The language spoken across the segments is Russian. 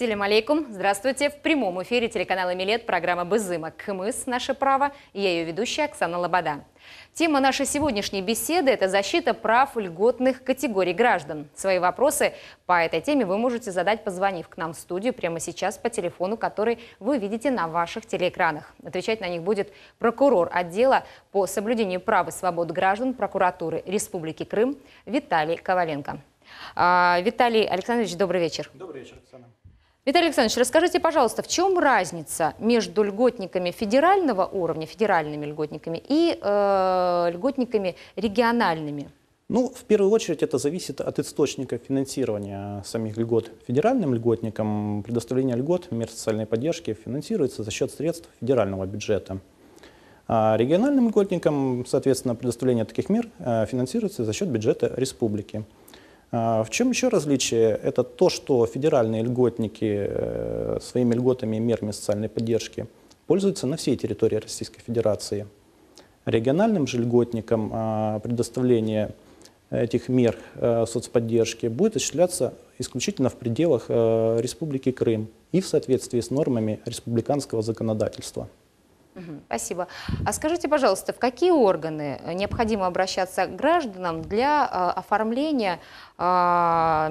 Селям алейкум. Здравствуйте. В прямом эфире телеканала «Милет» программа «Бызыма. Кмыс. Наше право». Я ее ведущая Оксана Лобода. Тема нашей сегодняшней беседы – это защита прав льготных категорий граждан. Свои вопросы по этой теме вы можете задать, позвонив к нам в студию прямо сейчас по телефону, который вы видите на ваших телеэкранах. Отвечать на них будет прокурор отдела по соблюдению прав и свобод граждан прокуратуры Республики Крым Виталий Коваленко. А, Виталий Александрович, добрый вечер. Добрый вечер, Оксана. Виталий Александрович, расскажите, пожалуйста, в чем разница между льготниками федерального уровня, федеральными льготниками, и э, льготниками региональными? Ну, в первую очередь это зависит от источника финансирования самих льгот. Федеральным льготникам предоставление льгот, мер социальной поддержки финансируется за счет средств федерального бюджета. А региональным льготникам, соответственно, предоставление таких мер э, финансируется за счет бюджета республики. А, в чем еще различие? Это то, что федеральные льготники э, своими льготами и мерами социальной поддержки пользуются на всей территории Российской Федерации. Региональным же льготникам а, предоставление этих мер э, соцподдержки будет осуществляться исключительно в пределах э, Республики Крым и в соответствии с нормами республиканского законодательства. Спасибо. А скажите, пожалуйста, в какие органы необходимо обращаться к гражданам для э, оформления э,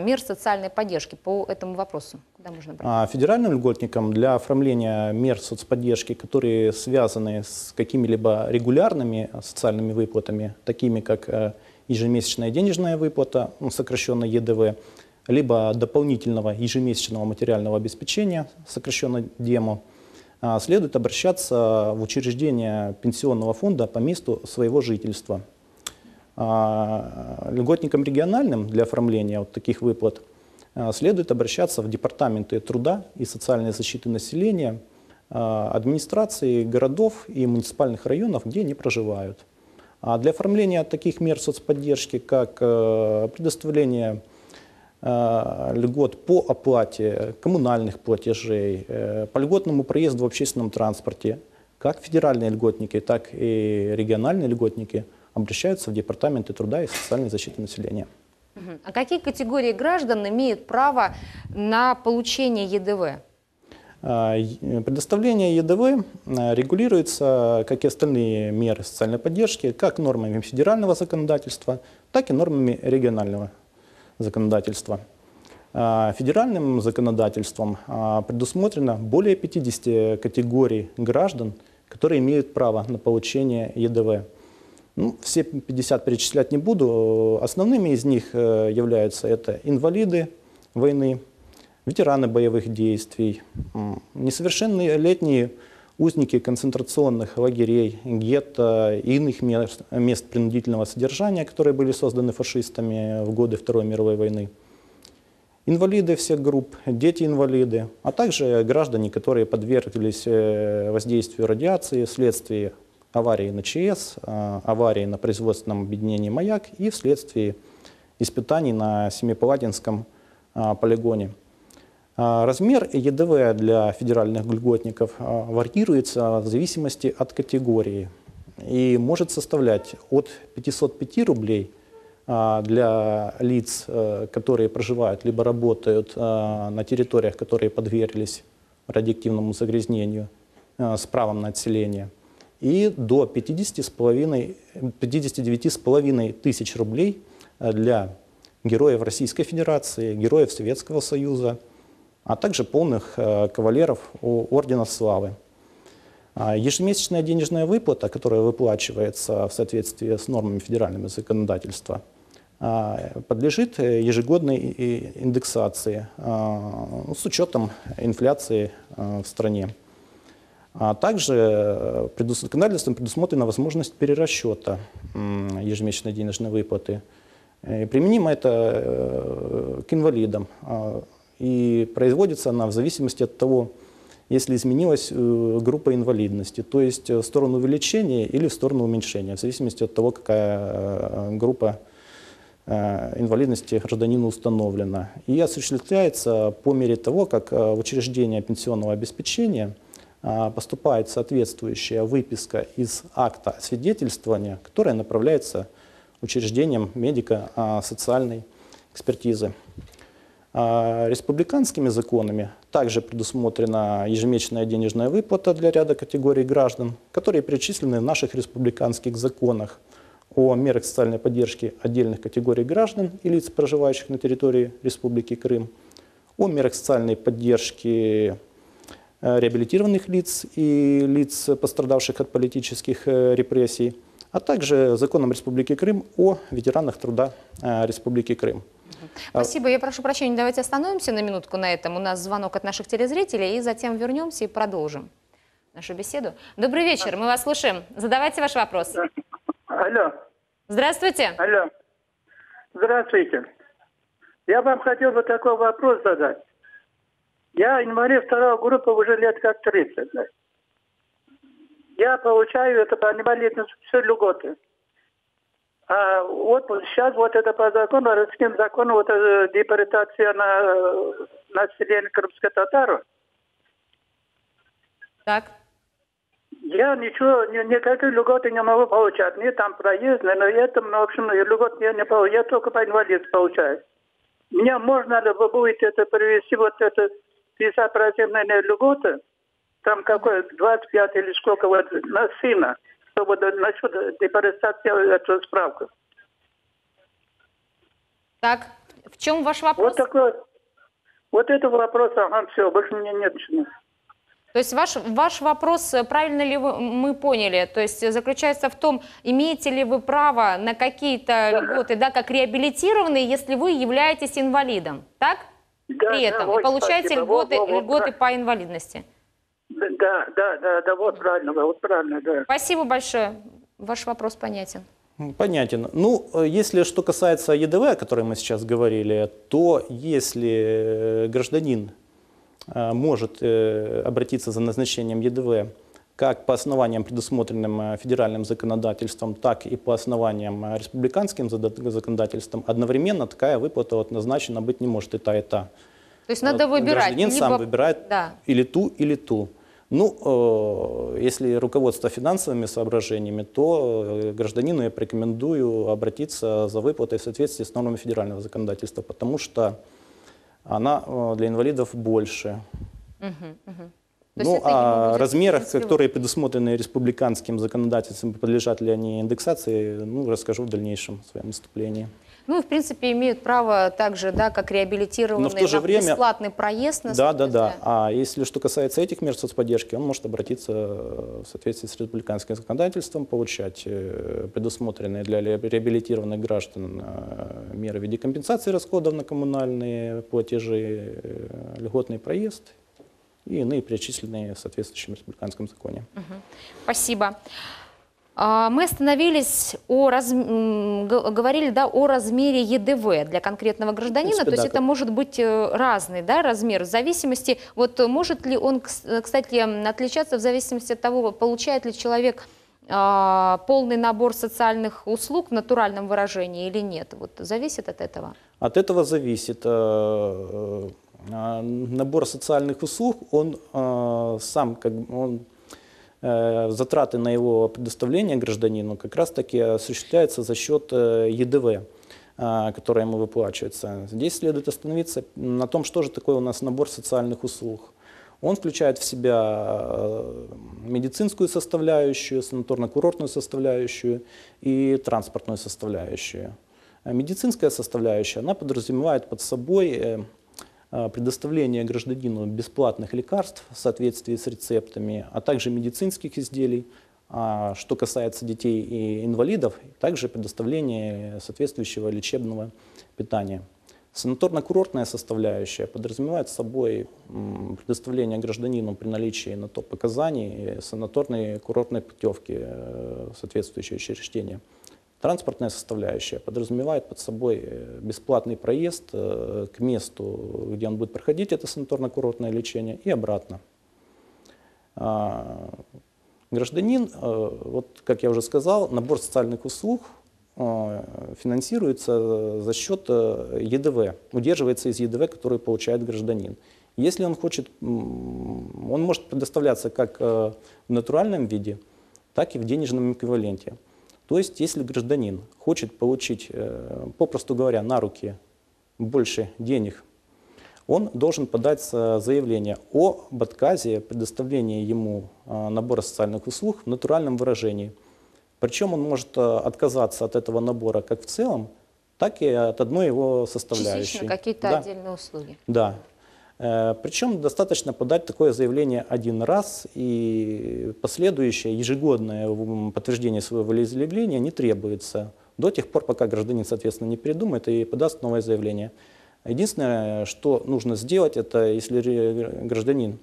мер социальной поддержки по этому вопросу? Куда можно а Федеральным льготникам для оформления мер соцподдержки, которые связаны с какими-либо регулярными социальными выплатами, такими как э, ежемесячная денежная выплата, ну, сокращенно ЕДВ, либо дополнительного ежемесячного материального обеспечения, сокращенно ДЕМО, а, следует обращаться в учреждение пенсионного фонда по месту своего жительства. А, льготникам региональным для оформления вот таких выплат а, следует обращаться в департаменты труда и социальной защиты населения, администрации городов и муниципальных районов, где они проживают. А для оформления таких мер соцподдержки, как э, предоставление льгот по оплате коммунальных платежей, э, по льготному проезду в общественном транспорте, как федеральные льготники, так и региональные льготники обращаются в Департаменты труда и социальной защиты населения. А какие категории граждан имеют право на получение ЕДВ? Э, предоставление ЕДВ регулируется, как и остальные меры социальной поддержки, как нормами федерального законодательства, так и нормами регионального законодательства. А, федеральным законодательством а, предусмотрено более 50 категорий граждан, которые имеют право на получение ЕДВ. Ну, все 50 перечислять не буду. Основными из них э, являются это инвалиды войны, ветераны боевых действий, несовершеннолетние узники концентрационных лагерей, гетто и иных мест, мест принудительного содержания, которые были созданы фашистами в годы Второй мировой войны, инвалиды всех групп, дети-инвалиды, а также граждане, которые подверглись э, воздействию радиации вследствие аварии на ЧС, э, аварии на производственном объединении «Маяк» и вследствие испытаний на Семипаладинском э, полигоне. А, размер ЕДВ для федеральных льготников а, варьируется в зависимости от категории и может составлять от 505 рублей а, для лиц, э, которые проживают либо работают на территориях, которые подверглись радиоактивному загрязнению с правом на отселение, и до 59,5 тысяч рублей для героев Российской Федерации, героев Советского Союза, а также полных э, кавалеров Ордена Славы. А ежемесячная денежная выплата, которая выплачивается в соответствии с нормами федерального законодательства, а, подлежит ежегодной индексации а, ну, с учетом инфляции в стране. А также законодательством предусмотрена возможность перерасчета ежемесячной денежной выплаты. Применимо это э, к инвалидам. И производится она в зависимости от того, если изменилась э, группа инвалидности, то есть в сторону увеличения или в сторону уменьшения, в зависимости от того, какая э, группа э, инвалидности гражданина установлена. И осуществляется по мере того, как в учреждение пенсионного обеспечения поступает соответствующая выписка из акта свидетельствования, которая направляется учреждением медико-социальной экспертизы. А республиканскими законами. Также предусмотрена ежемесячная денежная выплата для ряда категорий граждан, которые перечислены в наших республиканских законах. О мерах социальной поддержки отдельных категорий граждан и лиц, проживающих на территории Республики Крым, о мерах социальной поддержки э, реабилитированных лиц и лиц, пострадавших от политических э, репрессий, а также законом Республики Крым о ветеранах труда э, Республики Крым. Спасибо. Я прошу прощения, давайте остановимся на минутку на этом. У нас звонок от наших телезрителей, и затем вернемся и продолжим нашу беседу. Добрый вечер, мы вас слушаем. Задавайте ваш вопрос. Алло, Здравствуйте. алло. Здравствуйте. Я вам хотел бы такой вопрос задать. Я инвалид второй группы уже лет как 30. да. Я получаю это по инвалидности все льготы. А вот сейчас вот это по закону, российским закону, вот эта депортация на население крымских татар, Так. Я ничего, ни- никакой льготы не могу получать. Ни там проезд, ни на этом, ну, в общем, льгот я не получаю. Я только по инвалид получаю. Мне можно ли вы будете это привести, вот это 50% льготы, там какой, 25 или сколько, вот, на сына, да- насчет депортации эту справку. Так, в чем ваш вопрос? Вот такой, вот это вопрос, ага, все, больше у меня нет ничего. То есть ваш, ваш вопрос, э, правильно ли вы- мы поняли, то есть заключается в том, имеете ли вы право на какие-то льготы, да, как реабилитированные, если вы являетесь инвалидом, так? Да, При да, этом, и вот, получаете спасибо. Льготы, вот, вот, льготы да. по инвалидности. Да, да, да, да, вот правильно, вот правильно, да. Спасибо большое. Ваш вопрос понятен. Понятен. Ну, э, если что касается ЕДВ, о которой мы сейчас говорили, то если э, гражданин э, может обратиться за назначением ЕДВ как по основаниям, предусмотренным федеральным законодательством, так и по основаниям республиканским законодательством, одновременно такая выплата вот назначена быть не может и та, и та. То есть надо Вот выбирать. Гражданин сам либо- выбирает Да. или ту, или ту. Ну, э, если руководство финансовыми соображениями, то э, гражданину я порекомендую обратиться за выплатой в соответствии с нормами федерального законодательства, потому что она э, для инвалидов больше. Ну, о в размерах, принципе, которые предусмотрены республиканским законодательством, подлежат ли они индексации, ну, расскажу в дальнейшем в своем выступлении. Ну, в принципе, имеют право также, да, как реабилитированные, Но в то же на время- бесплатный проезд. Да, да, да. знаю. А если что касается этих мер соцподдержки, он может обратиться э, в соответствии с республиканским законодательством, получать э, предусмотренные для ре- реабилитированных граждан э, меры в виде компенсации расходов на коммунальные платежи, льготный проезд и иные перечисленные в соответствующем республиканском законе. Спасибо. А, Мы остановились о раз... говорили да, о размере ЕДВ для конкретного гражданина, принципе, то есть да, это как- может быть э, разный да, размер в зависимости, вот может ли он, э, кстати, отличаться в зависимости от того, получает ли человек а, полный набор социальных услуг в натуральном выражении или нет, вот зависит от этого? От этого зависит э, э, набор социальных услуг, он сам, как бы, он, затраты на его предоставление гражданину как раз-таки осуществляются за счет э, ЕДВ, э, которое ему выплачивается. Здесь следует остановиться на том, что же такое у нас набор социальных услуг. Он включает в себя э, медицинскую составляющую, санаторно-курортную составляющую и транспортную составляющую. Медицинская составляющая, она подразумевает под собой э, э, предоставление гражданину бесплатных лекарств в соответствии с рецептами, а также медицинских изделий. А что касается детей и инвалидов, также предоставление соответствующего лечебного питания. Санаторно-курортная составляющая подразумевает собой предоставление гражданину при наличии на то показаний санаторной курортной путевки э, соответствующее учреждение. Транспортная составляющая подразумевает под собой э, бесплатный проезд э, к месту, где он будет проходить это санаторно-курортное лечение, и обратно. А, Гражданин, э, вот как я уже сказал, набор социальных услуг финансируется за счет ЕДВ, удерживается из ЕДВ, который получает гражданин. Если он хочет, он может предоставляться как в натуральном виде, так и в денежном эквиваленте. То есть, если гражданин хочет получить, э, попросту говоря, на руки больше денег, он должен подать э, заявление об отказе предоставления ему э, набора социальных услуг в натуральном выражении. Причем он может отказаться от этого набора как в целом, так и от одной его составляющей. Частично какие-то Да. отдельные услуги. Да. Э, Причем достаточно подать такое заявление один раз, и последующее ежегодное подтверждение своего волеизъявления не требуется до тех пор, пока гражданин, соответственно, не передумает и подаст новое заявление. Единственное, что нужно сделать, это если гражданин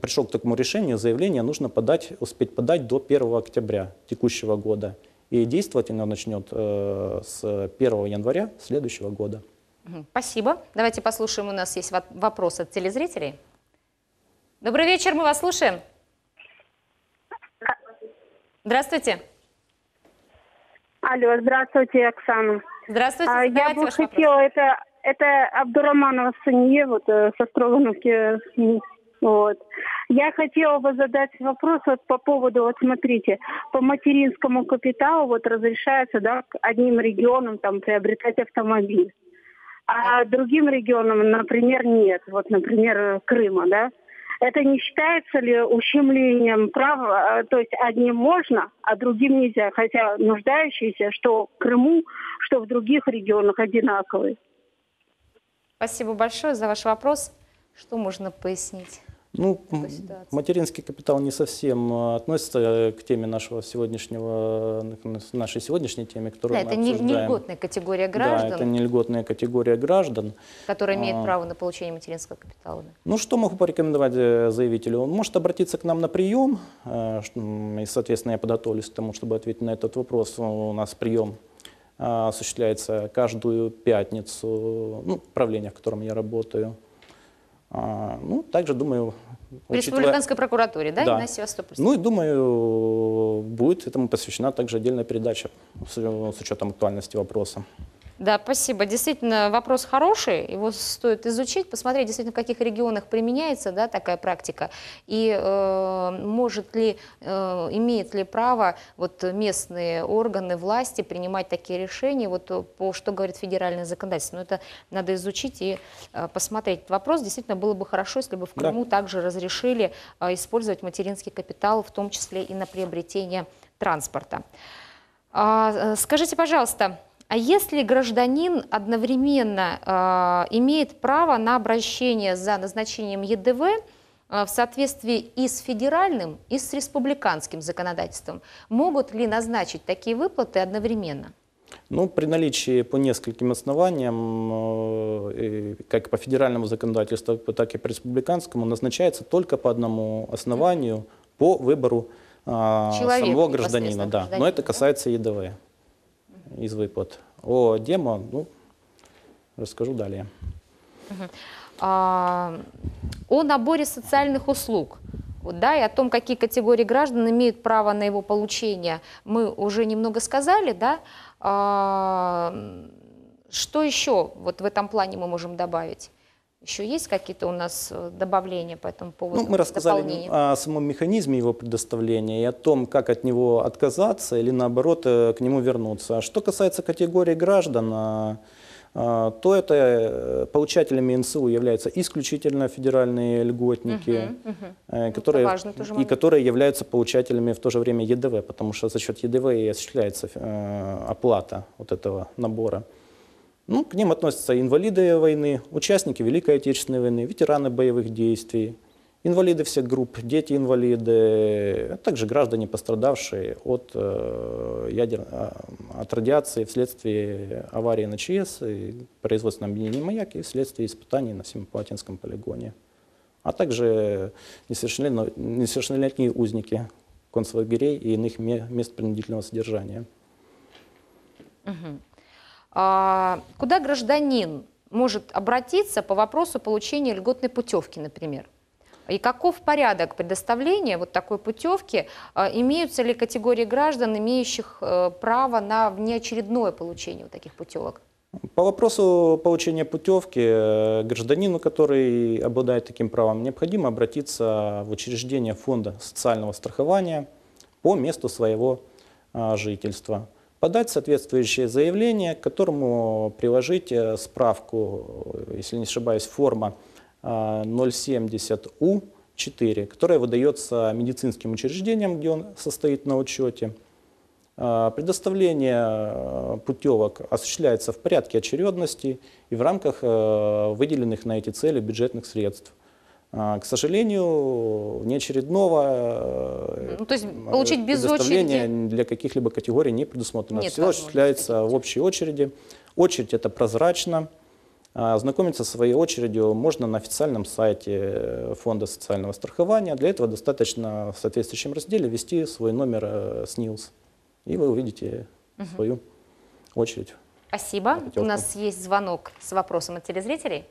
пришел к такому решению, заявление нужно подать, успеть подать до 1 октября текущего года. И действовать оно начнет э, с 1 января следующего года. Спасибо. Давайте послушаем, у нас есть во- вопрос от телезрителей. Добрый вечер, мы вас слушаем. Здравствуйте. Алло, здравствуйте, Оксана. Здравствуйте. А, я бы вопрос. хотела, это, это Абдураманова Сания, вот, э, со Строгановки. м, Вот. Я хотела бы задать вопрос вот по поводу, вот смотрите, по материнскому капиталу вот разрешается, да, к одним регионам там приобретать автомобиль, а другим регионам, например, нет. Вот, например, Крыма, да. Это не считается ли ущемлением права? э, То есть одним можно, а другим нельзя, хотя нуждающиеся, что в Крыму, что в других регионах одинаковые. Спасибо большое за ваш вопрос. Что можно пояснить? Ну, материнский капитал не совсем э, относится э, к теме нашего сегодняшнего, э, нашей сегодняшней теме, Да, которую мы это не, не обсуждаем. льготная категория Да, граждан, это не льготная категория граждан. которая имеет А. право на получение материнского капитала. да. Ну, что могу порекомендовать э, заявителю? Он может обратиться к нам на прием, и, соответственно, я подготовлюсь к тому, чтобы ответить на этот вопрос. У нас прием а, осуществляется каждую пятницу, ну, правление, в котором я работаю. А, Ну, также, думаю, При учитывая- республиканской прокуратуре, да, Да. и на Севастопольской? Ну и думаю, будет этому посвящена также отдельная передача с, с учетом актуальности вопроса. Да, спасибо. Действительно, вопрос хороший, его стоит изучить, посмотреть, действительно, в каких регионах применяется да, такая практика, и э, может ли, э, имеет ли право вот, местные органы власти принимать такие решения, вот, э, по что говорит федеральное законодательство. Но это надо изучить и э, посмотреть. Этот вопрос действительно было бы хорошо, если бы в Да. Крыму также разрешили э, использовать материнский капитал, в том числе и на приобретение транспорта. А, э, Скажите, пожалуйста, а если гражданин одновременно а, имеет право на обращение за назначением ЕДВ а, в соответствии и с федеральным, и с республиканским законодательством, могут ли назначить такие выплаты одновременно? Ну, при наличии по нескольким основаниям, э, как по федеральному законодательству, так и по республиканскому, назначается только по одному основанию по выбору а, Человека самого гражданина. Да. Но это да? касается ЕДВ из выплат. О демо, ну, расскажу далее. А, О наборе социальных услуг. Да, и о том, какие категории граждан имеют право на его получение, мы уже немного сказали, да. А, Что еще вот в этом плане мы можем добавить? Еще есть какие-то у нас э, добавления по этому поводу? Ну, мы рассказали о самом механизме его предоставления и о том, как от него отказаться или наоборот э, к нему вернуться. А Что касается категории граждан, а, то это э, получателями НСУ являются исключительно федеральные льготники, э, это которые, важный тоже и которые являются получателями в то же время ЕДВ, потому что за счет ЕДВ и осуществляется э, оплата вот этого набора. Ну, к ним относятся инвалиды войны, участники Великой Отечественной войны, ветераны боевых действий, инвалиды всех групп, дети-инвалиды, а также граждане, пострадавшие от, э, ядер, а, от радиации вследствие аварии на ЧС, и производственном объединении «Маяк» и вследствие испытаний на Семипалатинском полигоне. А также несовершеннолетние, узники концлагерей и иных ме- мест принудительного содержания. А, Куда гражданин может обратиться по вопросу получения льготной путевки, например? И каков порядок предоставления вот такой путевки? А, Имеются ли категории граждан, имеющих э, право на внеочередное получение вот таких путевок? По вопросу получения путевки э, гражданину, который обладает таким правом, необходимо обратиться в учреждение фонда социального страхования по месту своего а, жительства. Подать соответствующее заявление, к которому приложить э, справку, э, если не ошибаюсь, форма э, 070У4, которая выдается медицинским учреждениям, где он состоит на учете. Э, Предоставление э, путевок осуществляется в порядке очередности и в рамках э, выделенных на эти цели бюджетных средств. А, К сожалению, внеочередного э, Ну, то есть получить без предоставления очереди? для каких-либо категорий не предусмотрено. Нет Все осуществляется в общей очереди. Очередь это прозрачно. А, Ознакомиться со своей очередью можно на официальном сайте э, Фонда социального страхования. Для этого достаточно в соответствующем разделе ввести свой номер э, СНИЛС. И вы увидите свою очередь. Спасибо. У нас есть звонок с вопросом от телезрителей.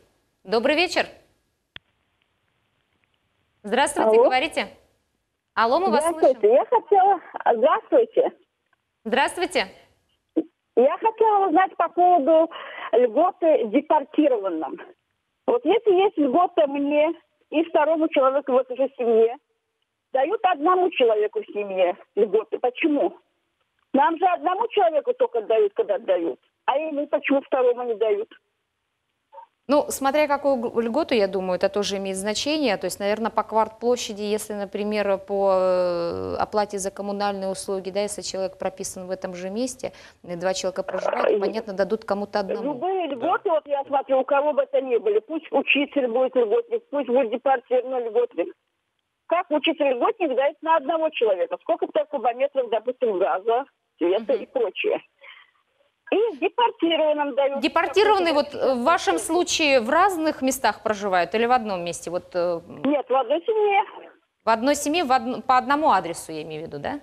Добрый вечер. Здравствуйте, Алло. говорите. Алло, мы вас Здравствуйте. слышим. Я хотела... Здравствуйте. Здравствуйте. Я хотела узнать по поводу льготы депортированным. Вот если есть льгота мне и второму человеку в этой же семье, дают одному человеку в семье льготы. Почему? Нам же одному человеку только дают, когда дают. А ему почему второму не дают? Ну, смотря какую льготу, я думаю, это тоже имеет значение. То есть, наверное, по квартплощади, если, например, по э, оплате за коммунальные услуги, да, если человек прописан в этом же месте, и два человека проживают, понятно, дадут кому-то одному. Любые льготы, вот я смотрю, у кого бы это ни были, пусть учитель будет льготник, пусть будет депортированный льготник. Как учитель-льготник дает на одного человека? Сколько-то кубометров, допустим, газа, света и прочее. И депортированным дают. Депортированные вот э, в вашем случае в разных местах проживают или в одном месте? Вот э, Нет, в одной семье. в одной семье в одно- по одному адресу, я имею в виду, да?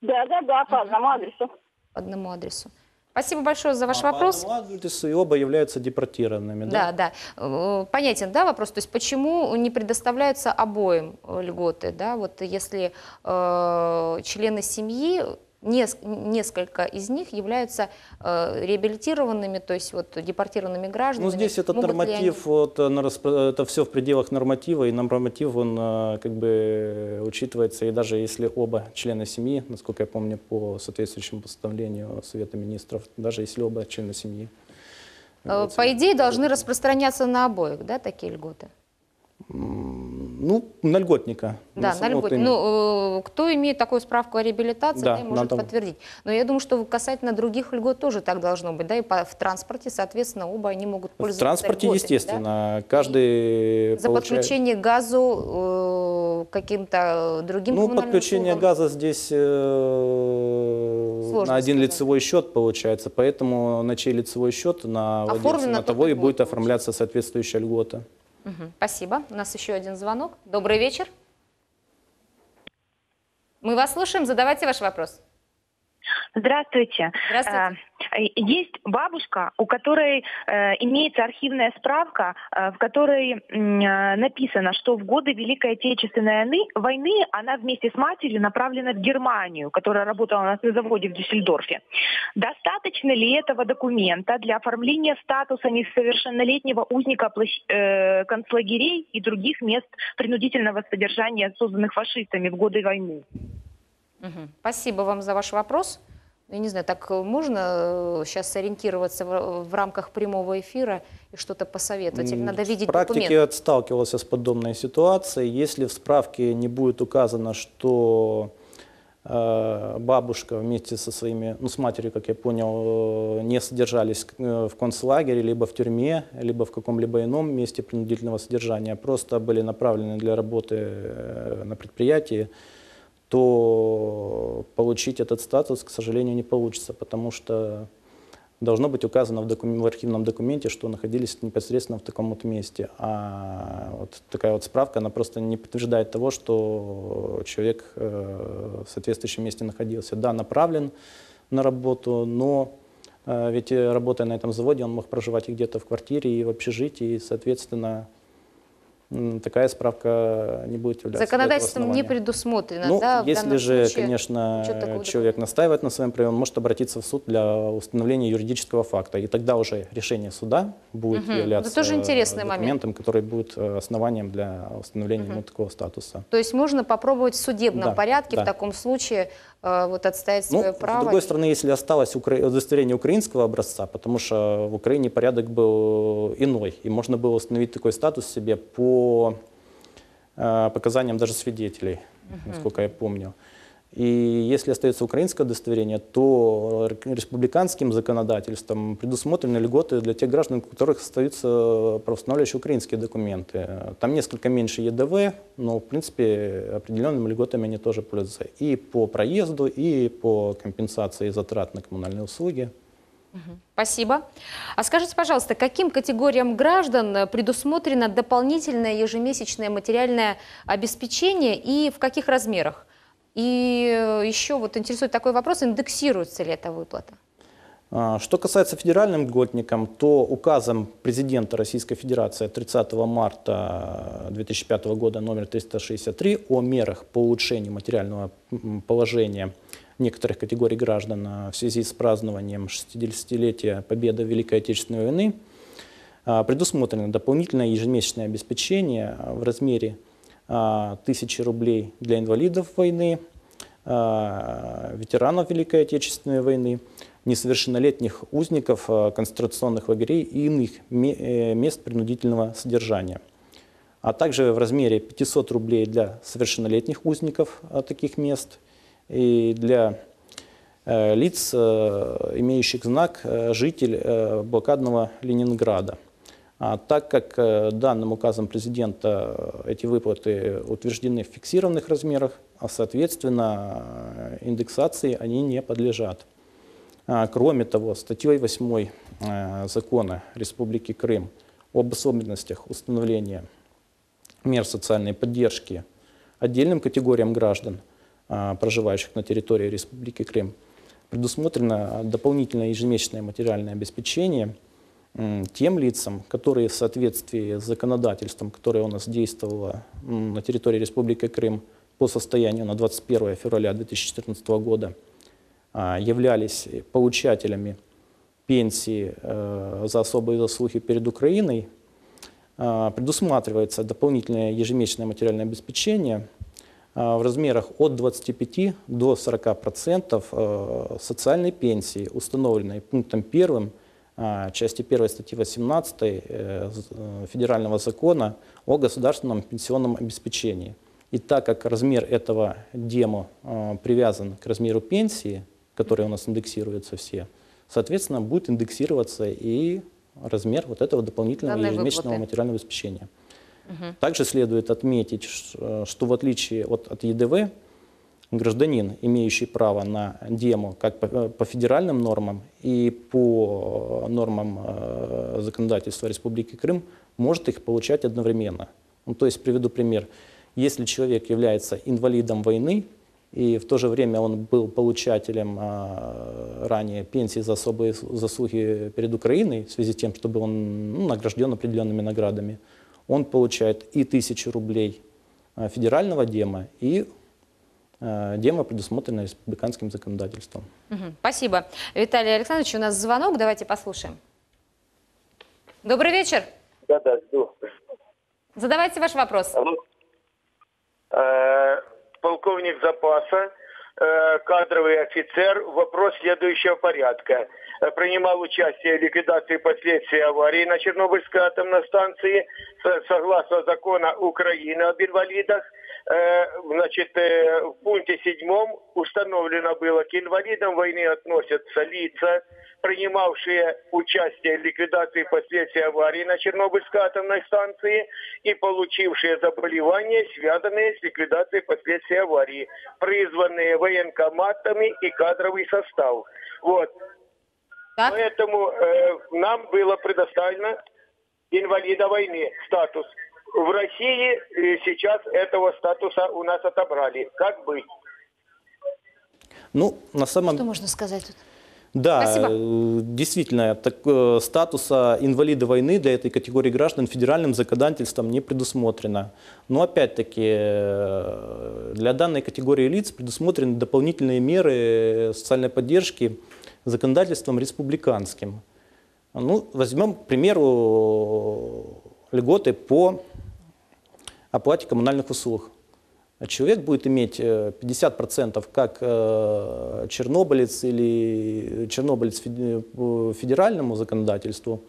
Да, да, да, по одному адресу. По одному адресу. Спасибо большое за ваш А по вопрос. одному адресу и оба являются депортированными. Да, да. Э, Понятен, да, вопрос. То есть почему не предоставляются обоим льготы, да? Вот если э, члены семьи, несколько из них являются э, реабилитированными, то есть вот депортированными гражданами. Ну, здесь этот Могут норматив, вот, на распро- это все в пределах норматива, и норматив, он э, как бы учитывается, и даже если оба члена семьи, насколько я помню, по соответствующему постановлению Совета Министров, даже если оба члена семьи. они, э, по идее, должны распространяться на обоих, да, такие льготы? Ну, на льготника. Да, на вот льготе. именно. Ну, э, кто имеет такую справку о реабилитации, Да, да, и может надо- подтвердить. Но я думаю, что касательно других льгот тоже так должно быть, да, и по- в транспорте, соответственно, оба они могут В пользоваться транспорте, льготами, да. естественно, каждый За получает- подключение газу, э, каким-то другим Ну, подключение услугам. газа здесь э, Сложно на один сказать. лицевой счет получается, поэтому на чей лицевой счет на владельца, на того и и будет оформляться соответствующая льгота. Мгм, Спасибо. У нас еще один звонок. Добрый вечер. Мы вас слушаем. Задавайте ваш вопрос. Здравствуйте. Здравствуйте. Э, Есть бабушка, у которой э, имеется архивная справка, э, в которой э, написано, что в годы Великой Отечественной войны, она вместе с матерью направлена в Германию, которая работала на заводе в Дюссельдорфе. Достаточно ли этого документа для оформления статуса несовершеннолетнего узника площ- э, концлагерей и других мест принудительного содержания, созданных фашистами в годы войны? Мгм. Спасибо вам за ваш вопрос. Я не знаю, так э, можно сейчас сориентироваться в, в рамках прямого эфира и что-то посоветовать? Или надо видеть В практике документ? сталкивался с подобной ситуацией. Если в справке не будет указано, что э, бабушка вместе со своими, ну с матерью, как я понял, э, не содержались э, в концлагере, либо в тюрьме, либо в каком-либо ином месте принудительного содержания, а просто были направлены для работы э, на предприятии, то получить этот статус, к сожалению, не получится, потому что должно быть указано в, докум- в архивном документе, что находились непосредственно в таком вот месте. А вот такая вот справка, она просто не подтверждает того, что человек э, в соответствующем месте находился. Да, направлен на работу, но э, ведь э, работая на этом заводе, он мог проживать и где-то в квартире, и в общежитии, и, соответственно, такая справка не будет являться. Законодательством не предусмотрено, Ну, да, если же, случае конечно, человек настаивает на своем праве, он может обратиться в суд для установления юридического факта. И тогда уже решение суда будет Мгм. являться Это тоже интересный момент. документом, который будет э, основанием для установления ему такого статуса. То есть можно попробовать в судебном Да, порядке да. в таком случае вот отстоять Ну, свое с право. другой стороны, если осталось укра- удостоверение украинского образца, потому что в Украине порядок был иной, и можно было установить такой статус себе по э, показаниям даже свидетелей, насколько я помню. И если остается украинское удостоверение, то республиканским законодательством предусмотрены льготы для тех граждан, у которых остаются правоустанавливающие украинские документы. Там несколько меньше ЕДВ, но, в принципе, определенными льготами они тоже пользуются и по проезду, и по компенсации затрат на коммунальные услуги. Спасибо. А скажите, пожалуйста, каким категориям граждан предусмотрено дополнительное ежемесячное материальное обеспечение и в каких размерах? И э, еще вот интересует такой вопрос, индексируется ли эта выплата? А, Что касается федеральным льготникам, то указом президента Российской Федерации от 30 марта 2005 года номер 363 о мерах по улучшению материального положения некоторых категорий граждан а, в связи с празднованием 60-летия победы Великой Отечественной войны предусмотрено дополнительное ежемесячное обеспечение в размере а, 1000 рублей для инвалидов войны, а, ветеранов Великой Отечественной войны, несовершеннолетних узников а, концентрационных лагерей и иных э, мест принудительного содержания, а также в размере 500 рублей для совершеннолетних узников таких мест и для э, лиц, э, имеющих знак «житель блокадного Ленинграда». А так как э, данным указом президента э, эти выплаты утверждены в фиксированных размерах, а соответственно э, индексации они не подлежат. А, Кроме того, статьей 8 э, закона Республики Крым об особенностях установления мер социальной поддержки отдельным категориям граждан, а, проживающих на территории Республики Крым, предусмотрено дополнительное ежемесячное материальное обеспечение тем лицам, которые в соответствии с законодательством, которое у нас действовало на территории Республики Крым по состоянию на 21 февраля 2014 года, а, являлись получателями пенсии э, за особые заслуги перед Украиной, а, предусматривается дополнительное ежемесячное материальное обеспечение а, в размерах от 25 до 40 процентов э, социальной пенсии, установленной пунктом 1 а, части 1 статьи 18 э, э, Федерального закона о государственном пенсионном обеспечении. И так как размер этого демо э, привязан к размеру пенсии, которые у нас индексируются все, соответственно, будет индексироваться и размер вот этого дополнительного Данной ежемесячного выплаты. материального обеспечения. Также следует отметить, э, что в отличие от, от ЕДВ, гражданин, имеющий право на демо как по, э, по федеральным нормам и по нормам э, законодательства Республики Крым, может их получать одновременно. Ну, то есть, приведу пример. Если человек является инвалидом войны, и в то же время он был получателем а, ранее пенсии за особые заслуги перед Украиной, в связи с тем, что был он ну, награжден определенными наградами, он получает и тысячу рублей федерального дема, и а, дема, предусмотренная республиканским законодательством. Мгм. Спасибо. Виталий Александрович, у нас звонок, давайте послушаем. Добрый вечер. Да-да, жду. Задавайте ваш вопрос. Алло. Э, Полковник запаса, э, кадровый офицер. Вопрос следующего порядка. Э, Принимал участие в ликвидации последствий аварии на Чернобыльской атомной станции Со- согласно закона Украины об инвалидах. Э, Значит, э, в пункте седьмом установлено было, к инвалидам войны относятся лица, принимавшие участие в ликвидации последствий аварии на Чернобыльской атомной станции и получившие заболевания, связанные с ликвидацией последствий аварии, призванные военкоматами и кадровый состав. Вот. Так? Поэтому э, нам было предоставлено инвалида войны статус. В России э, сейчас этого статуса у нас отобрали. Как быть? Ну, на самом Что можно сказать тут? Да, Спасибо. э, действительно, так, э, статуса инвалида войны для этой категории граждан федеральным законодательством не предусмотрено. Но опять-таки для данной категории лиц предусмотрены дополнительные меры социальной поддержки законодательством республиканским. Ну, возьмем, к примеру, льготы по оплате коммунальных услуг. Человек будет иметь э, 50% как э, чернобылец или чернобылец феде- по федеральному законодательству.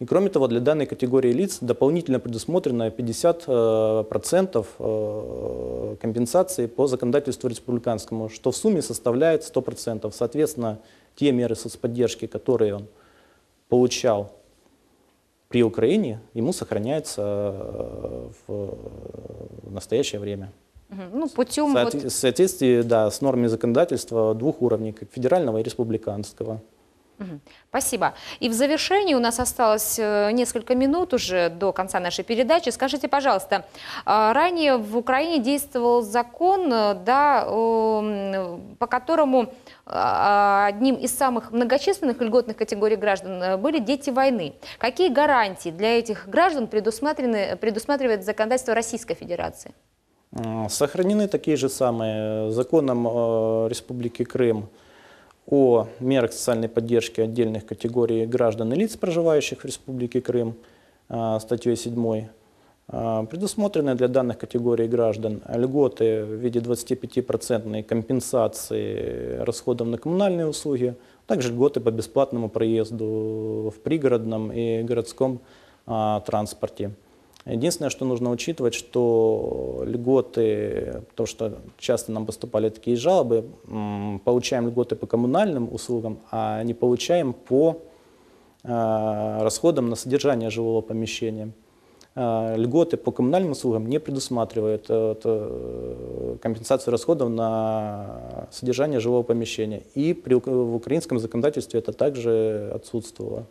И кроме того, для данной категории лиц дополнительно предусмотрено 50% э, компенсации по законодательству республиканскому, что в сумме составляет 100%. Соответственно, те меры соцподдержки, которые он получал при Украине, ему сохраняются э, в в настоящее время. Ну, путем В вот соответствии да, с нормами законодательства двух уровней, как федерального и республиканского. Спасибо. И в завершении у нас осталось э, несколько минут уже до конца нашей передачи. Скажите, пожалуйста, а, ранее в Украине действовал закон, э, да, по которому а, одним из самых многочисленных льготных категорий граждан э, были дети войны. Какие гарантии для этих граждан предусмотрены, предусматривает законодательство Российской Федерации? М, Сохранены такие же самые законом Республики Крым о мерах социальной поддержки отдельных категорий граждан и лиц, проживающих в Республике Крым, э, статьей 7. Э, Предусмотрены для данных категорий граждан льготы в виде 25% компенсации расходов на коммунальные услуги, также льготы по бесплатному проезду в пригородном и городском а, транспорте. Единственное, что нужно учитывать, что льготы, то, что часто нам поступали такие жалобы, получаем льготы по коммунальным услугам, а не получаем по э, расходам на содержание жилого помещения. Э, Льготы по коммунальным услугам не предусматривают э, компенсацию расходов на содержание жилого помещения. И в украинском законодательстве это также отсутствовало.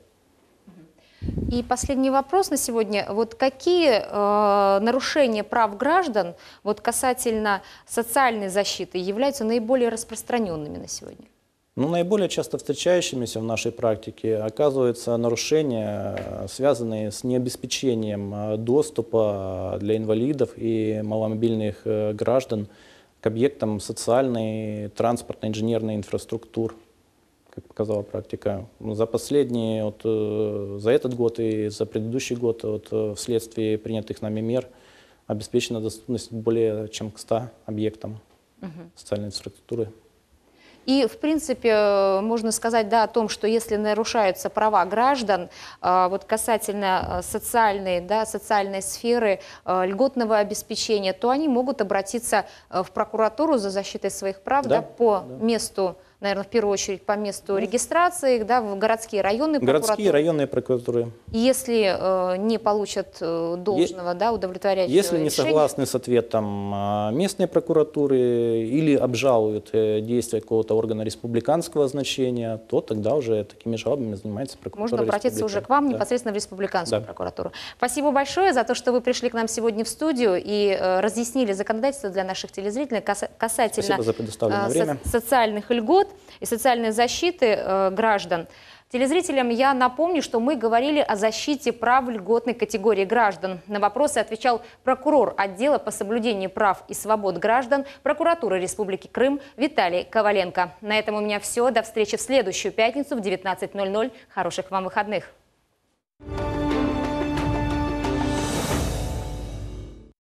И последний вопрос на сегодня. Вот какие э, нарушения прав граждан вот касательно социальной защиты являются наиболее распространенными на сегодня? Ну, наиболее часто встречающимися в нашей практике оказываются нарушения, э, связанные с необеспечением э, доступа для инвалидов и маломобильных э, граждан к объектам социальной, транспортной, инженерной инфраструктуры, как показала практика. За последние, вот, э, за этот год и за предыдущий год вот, э, вследствие принятых нами мер обеспечена доступность более чем к 100 объектам социальной инфраструктуры. И, в принципе, э, можно сказать да, о том, что если нарушаются права граждан, вот касательно социальной, да, социальной сферы, льготного обеспечения, то они могут обратиться в прокуратуру за защитой своих прав да, Да, по да. месту, наверное, в первую очередь по месту регистрации, да, в городские районы Городские районные прокуратуры. Если э, не получат э, должного, да, удовлетворяющего Если не решения, согласны с ответом а, местной прокуратуры или обжалуют э, действия какого-то органа республиканского значения, то тогда уже такими жалобами занимается прокуратура Можно обратиться уже к вам Да. непосредственно в республиканскую Да. прокуратуру. Спасибо большое за то, что вы пришли к нам сегодня в студию и э, разъяснили законодательство для наших телезрителей каса- касательно э, социальных льгот и социальной защиты э, граждан. Телезрителям я напомню, что мы говорили о защите прав льготной категории граждан. На вопросы отвечал прокурор отдела по соблюдению прав и свобод граждан прокуратуры Республики Крым Виталий Коваленко. На этом у меня все. До встречи в следующую пятницу в 19.00. Хороших вам выходных.